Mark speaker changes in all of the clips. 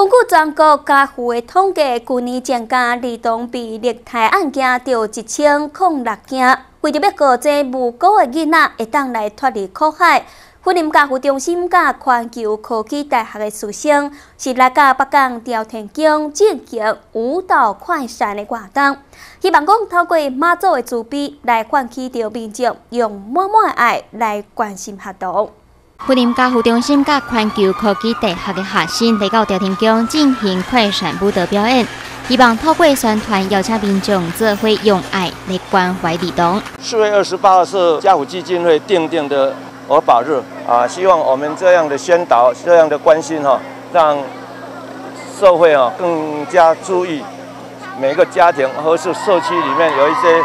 Speaker 1: 根据全国家户的统计，去年增加儿童被虐待案件就一千零六件。为着要告这无辜的囡仔会当来脱离苦海，福林家护中心甲环球科技大学的师生是来甲北港朝天宫进行舞蹈快闪的活动，希望讲透过妈祖的慈悲来唤起着民众用满满的爱来关心活动。
Speaker 2: 福林家护中心甲环球科技大学的学生来到调天宫进行快闪舞蹈表演，希望透过宣传邀请民众做会用爱来关怀儿童。
Speaker 3: 四月二十八号是家福基金会定定的儿保日啊，希望我们这样的宣导、这样的关心哈，让社会啊更加注意每个家庭或是社区里面有一些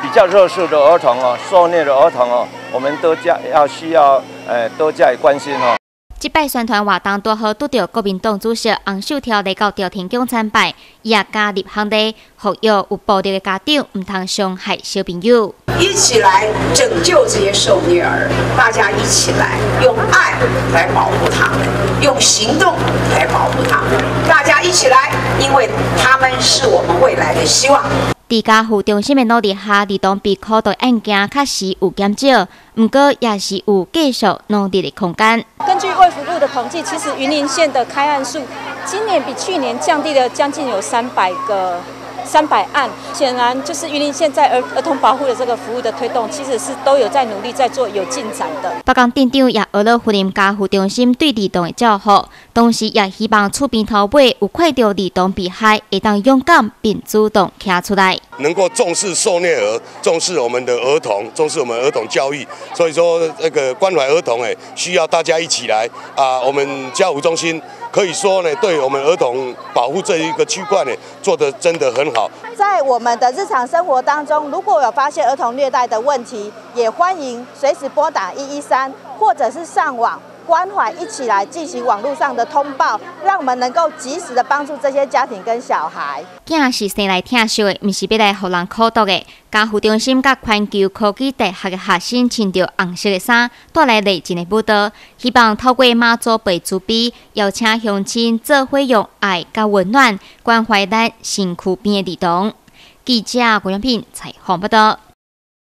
Speaker 3: 比较弱势的儿童啊、受虐的儿童啊，我们都加要需要。诶，多加以关心哦。
Speaker 2: 即摆宣传活动多好，拄着国民党主席洪秀条来到朝天宫参拜，伊也加入行列，呼吁有暴力的家长唔通伤害小朋友。
Speaker 4: 一起来拯救这些受虐儿，大家一起来用爱来保护他们，用行动来保护他们。大家一起来，因为他们是我们未来的希望。
Speaker 2: 伫家护中心的努力下，儿童被苦的案件确实有减少，不过也是有继续努力的空间。
Speaker 5: 根据卫福部的统计，其实云林县的开案数今年比去年降低了将近有三百个。三百案，显然就是云林现在儿儿童保护的这个服务的推动，其实是都有在努力在做有进展的。
Speaker 2: 北港店长也俄勒福林家护中心对儿童的照顾，同时也希望厝边头尾有看到儿童被害，会当勇敢并主动站出来，
Speaker 6: 能够重视受虐儿，重视我们的儿童，重视我们儿童教育。所以说，那个关怀儿童，哎，需要大家一起来啊！我们家护中心。可以说呢，对我们儿童保护这一个区块呢，做的真的很好。
Speaker 7: 在我们的日常生活当中，如果有发现儿童虐待的问题，也欢迎随时拨打一一三，或者是上网。关怀一起来进行网络上的通报，让我们能够及时的帮助这些家庭跟小孩。
Speaker 2: 囝是生来疼惜的，不是要来互人苦读的。家护中心甲环球科技大学的学生穿着红色的衫，带来热情的舞蹈，希望透过妈祖背慈悲，邀请乡亲做会用爱甲温暖关怀咱身躯边的儿童。记者郭永平采访报道。